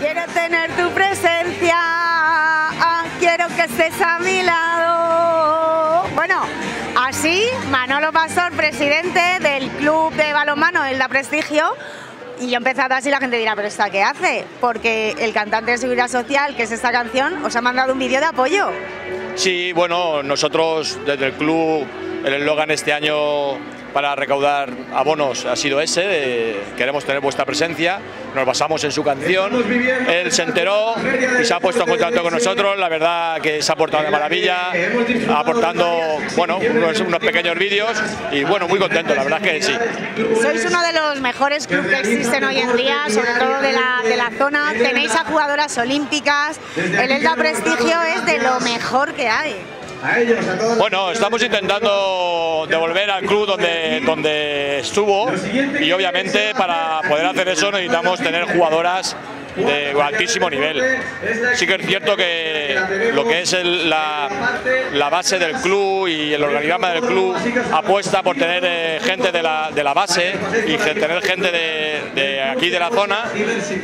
Quiero tener tu presencia, ah, quiero que estés a mi lado. Bueno, así Manolo Pastor, presidente del club de balonmano El Da Prestigio, y yo he empezado así, la gente dirá, pero ¿esta qué hace? Porque el cantante de Seguridad Social, que es esta canción, os ha mandado un vídeo de apoyo. Sí, bueno, nosotros desde el club, el eslogan este año para recaudar abonos ha sido ese, queremos tener vuestra presencia, nos basamos en su canción, él se enteró y se ha puesto en contacto con nosotros, la verdad que se ha portado de maravilla, aportando bueno, unos, unos pequeños vídeos y bueno, muy contento, la verdad que sí. Sois uno de los mejores clubes que existen hoy en día, sobre todo de la, de la zona, tenéis a jugadoras olímpicas, el Elda Prestigio es de lo mejor que hay. Bueno, estamos intentando devolver al club donde, donde estuvo y obviamente para poder hacer eso necesitamos tener jugadoras de altísimo nivel. Sí que es cierto que lo que es la, la, base del club y el organigrama del club apuesta por tener eh, gente de la, de la, base y tener gente de, de, aquí de la zona,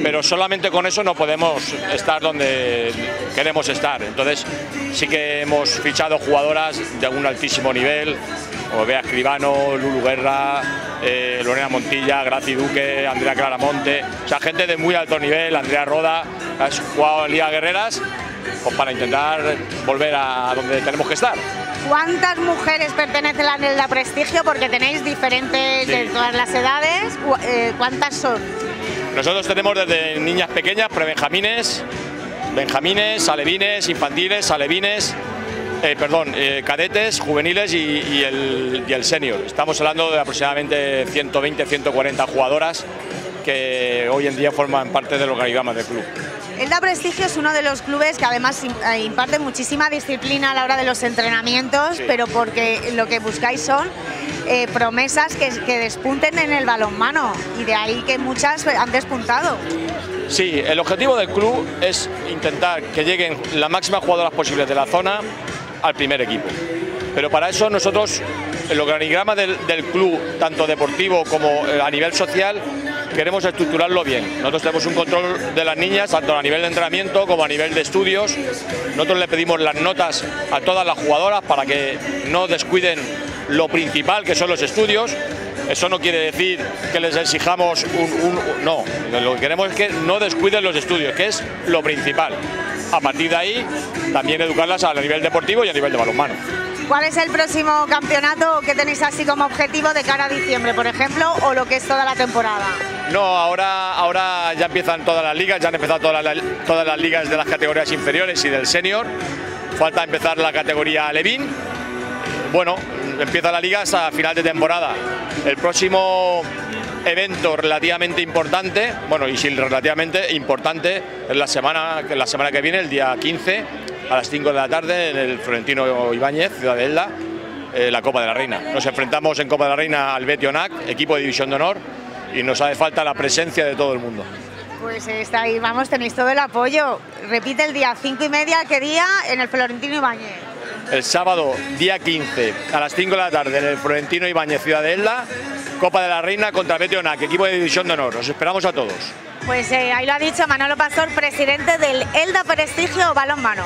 pero solamente con eso no podemos estar donde queremos estar. Entonces sí que hemos fichado jugadoras de un altísimo nivel, como Bea Escribano, Lulu Guerra, eh, Lorena Montilla, Graci Duque, Andrea Claramonte, o sea, gente de muy alto nivel, Andrea Roda, ha jugado en Liga Guerreras, pues para intentar volver a donde tenemos que estar. ¿Cuántas mujeres pertenecen a la Prestigio? Porque tenéis diferentes sí. de todas las edades. Eh, ¿Cuántas son? Nosotros tenemos desde niñas pequeñas, prebenjamines, benjamines, alevines, infantiles, alevines, eh, perdón, eh, cadetes, juveniles y, y, el, y el senior. Estamos hablando de aproximadamente 120, 140 jugadoras que hoy en día forman parte del organigrama del club. El Da Prestigio es uno de los clubes que además eh, imparte muchísima disciplina a la hora de los entrenamientos, sí. pero porque lo que buscáis son eh, promesas que, que, despunten en el balonmano y de ahí que muchas han despuntado. Sí, el objetivo del club es intentar que lleguen las máximas jugadoras posibles de la zona al primer equipo. Pero para eso nosotros, el organigrama del, del club, tanto deportivo como eh, a nivel social, queremos estructurarlo bien. Nosotros tenemos un control de las niñas, tanto a nivel de entrenamiento como a nivel de estudios. Nosotros le pedimos las notas a todas las jugadoras para que no descuiden lo principal, que son los estudios. Eso no quiere decir que les exijamos un, un, No, lo que queremos es que no descuiden los estudios, que es lo principal. A partir de ahí, también educarlas a nivel deportivo y a nivel de balonmano. ¿Cuál es el próximo campeonato que tenéis así como objetivo de cara a diciembre, por ejemplo, o lo que es toda la temporada? No, ahora, ahora ya empiezan todas las ligas, ya han empezado todas las, todas las ligas de las categorías inferiores y del senior. Falta empezar la categoría Levin. Bueno, empieza la liga hasta final de temporada. El próximo evento relativamente importante, bueno, y sí, relativamente importante, es la semana, la semana que viene, el día 15, a las 5 de la tarde, en el Florentino Ibáñez, Ciudad de Elda, eh, la Copa de la Reina. Nos enfrentamos en Copa de la Reina al Betionac, equipo de división de honor, y nos hace falta la presencia de todo el mundo. Pues está ahí, vamos, tenéis todo el apoyo. Repite el día 5 y media, ¿qué día? En el Florentino Ibáñez. El sábado, día 15, a las 5 de la tarde, en el Florentino Ibáñez, Ciudad de Elda, Copa de la Reina contra Betionac, equipo de división de honor. Os esperamos a todos. Pues eh, ahí lo ha dicho Manolo Pastor, presidente del Elda Prestigio Balón Mano.